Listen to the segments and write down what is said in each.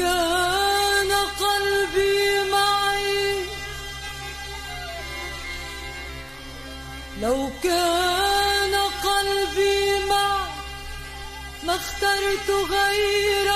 كان قلبي معي. لو كان قلبي معك ما اخترت غيرك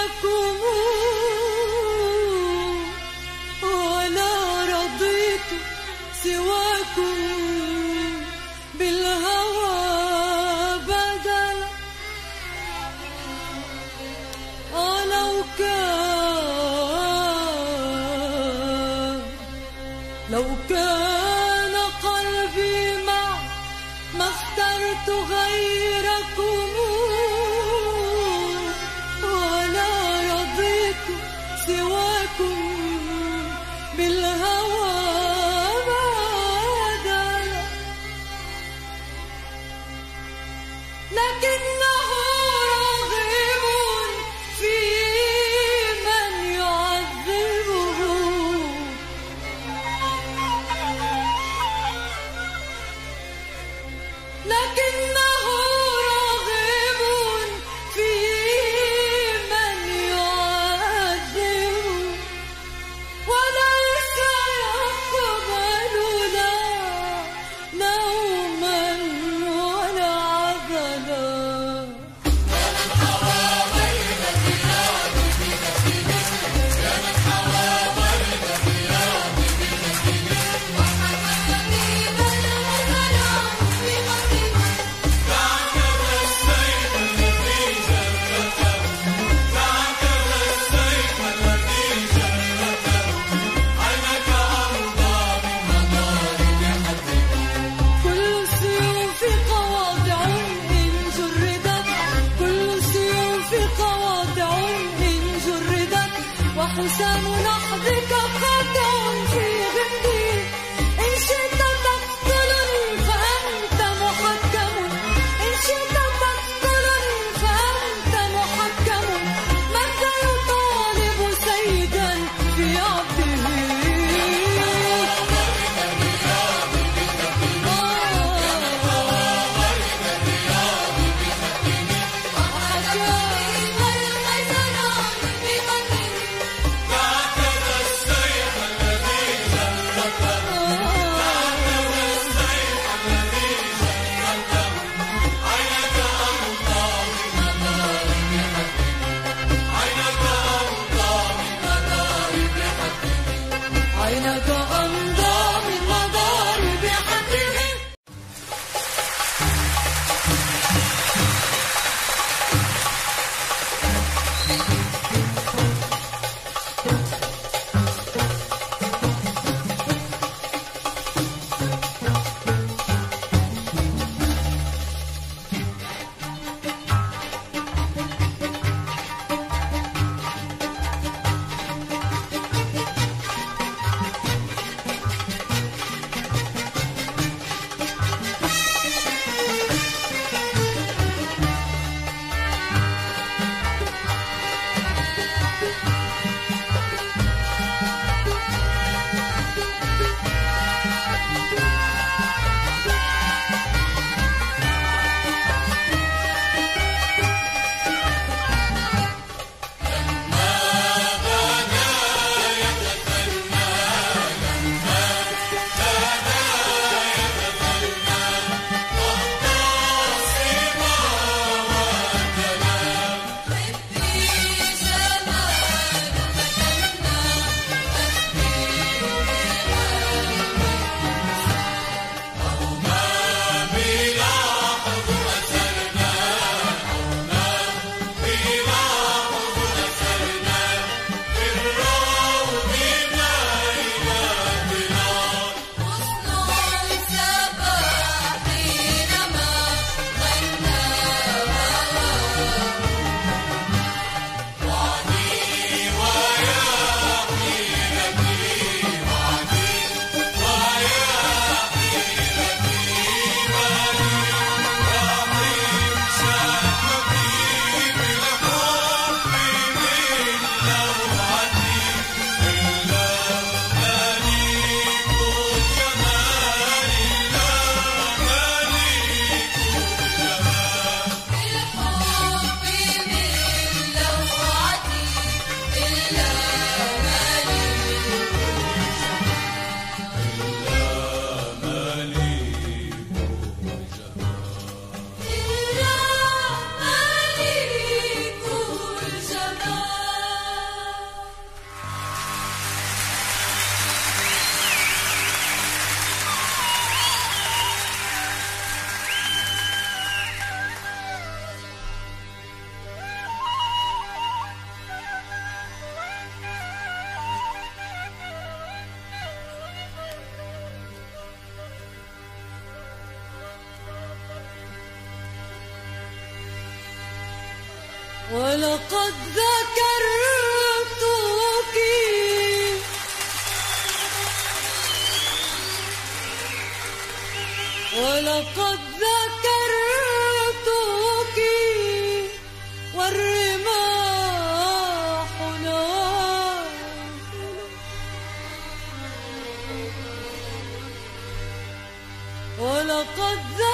ولقد ذكرتك. ولقد ذكرتك. والرماح نواحل ولقد ذكرتك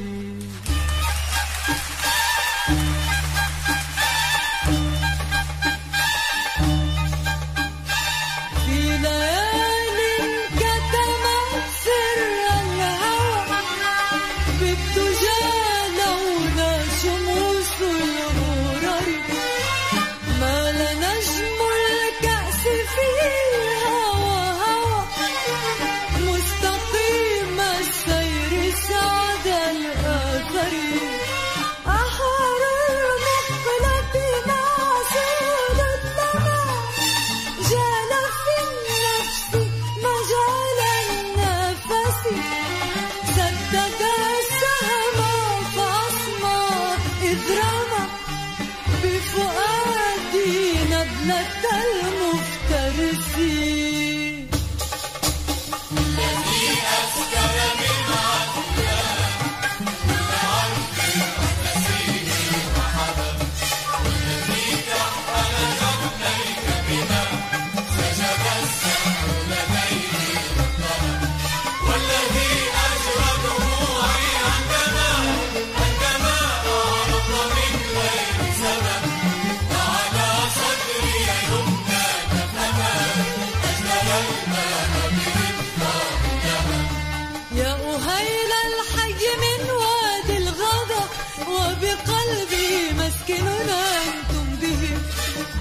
وبقلبي مسكن أنتم به.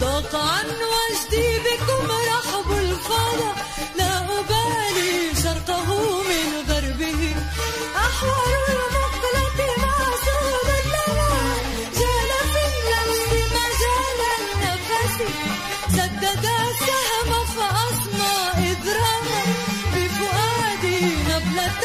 ضاق عن وجدي بكم رحب الفضا. لا أبالي شرقه من غربه. أحور المقلة معسول اللوى جال في النفس مجال النفس سدد السهم فأصمى إذ رمى بفؤادي نبلة